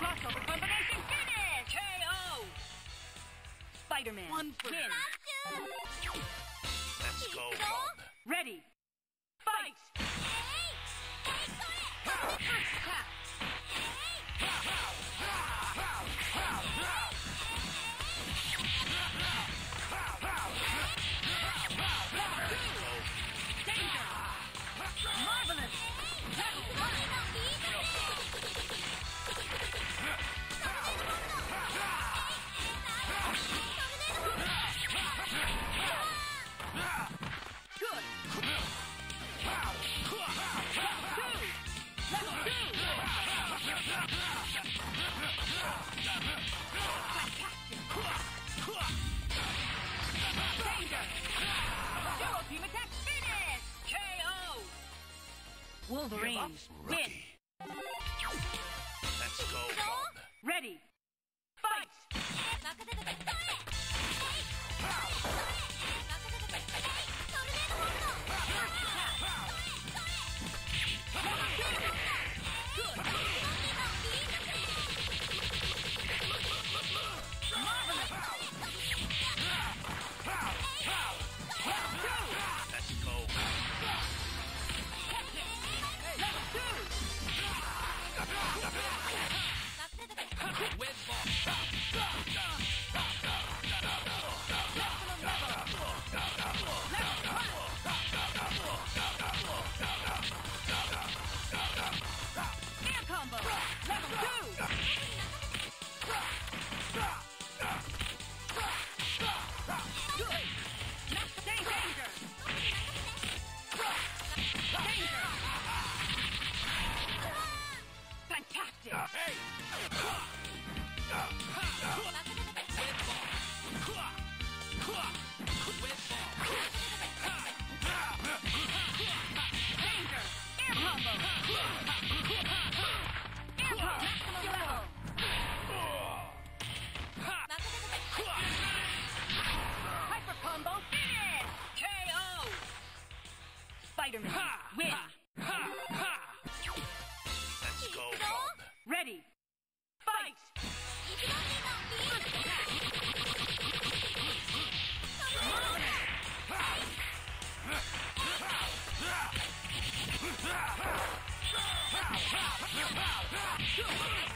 Crossover combination finish! KO! Spider-Man. One for... Wolverine. Wins. Ha!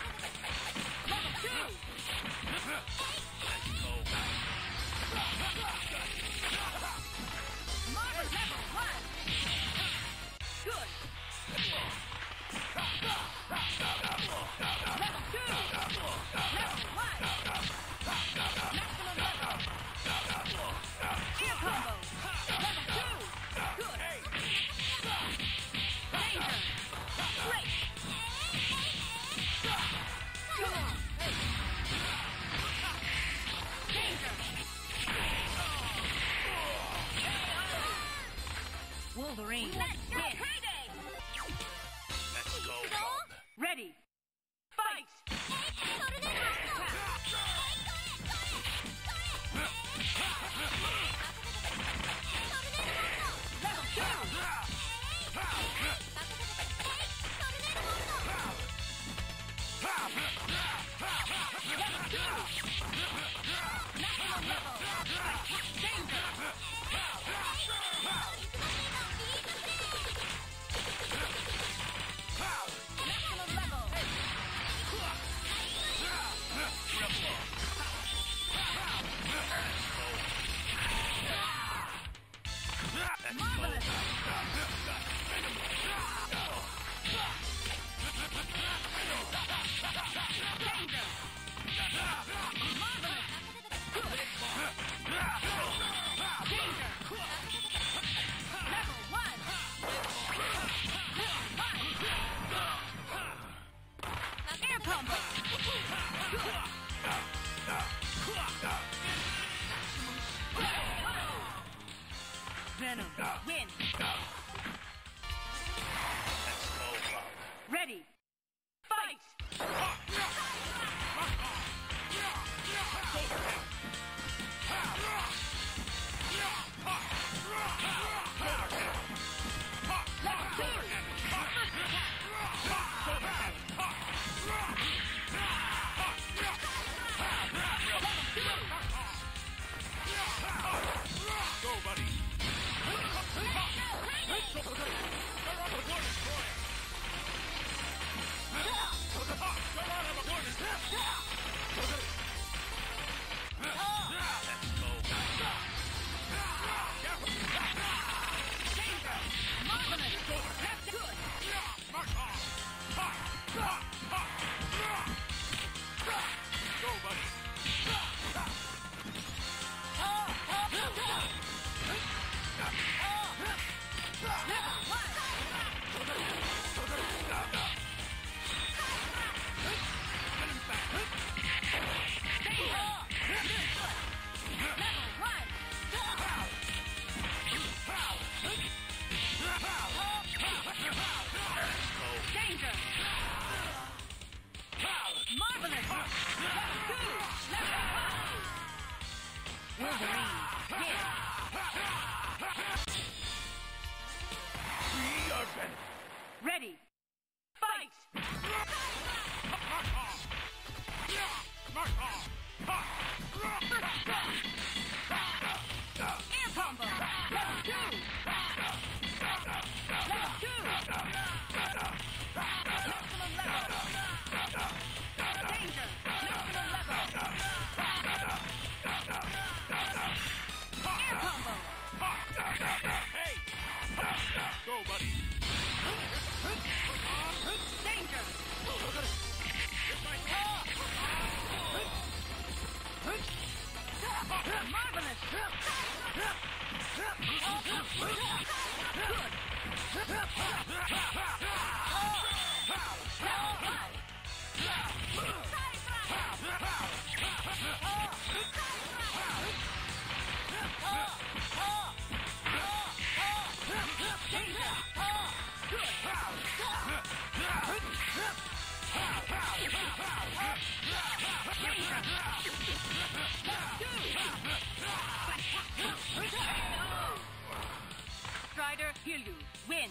Strider Hiryu win.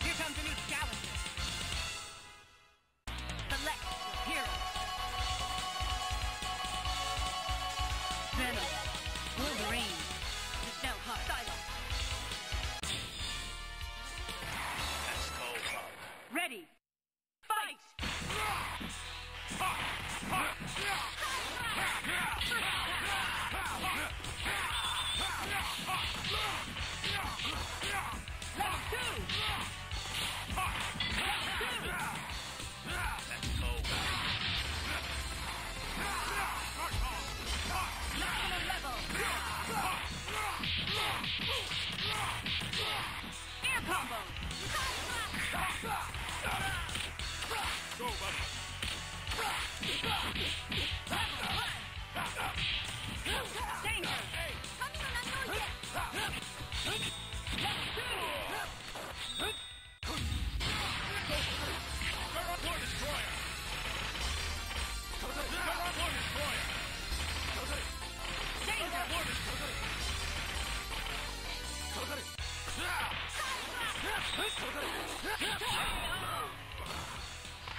Here comes a new challenger. Select your hero. Venom. Wolverine.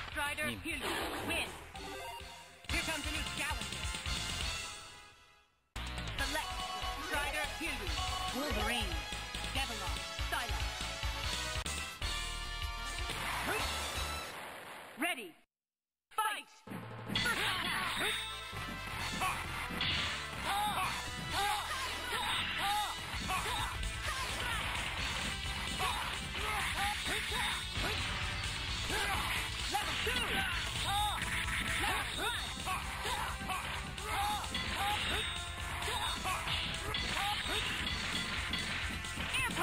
Strider hmm. Hiryu win. Here comes a new challenger. Select Strider Hiryu. Wolverine.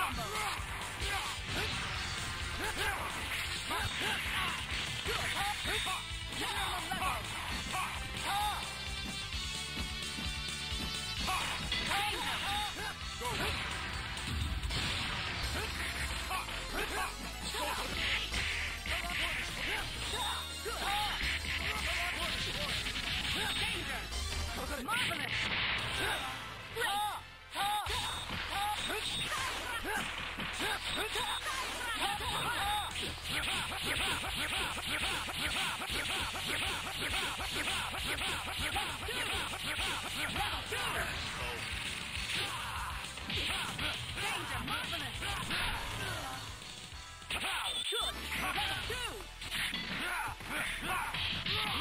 Air Ha ha!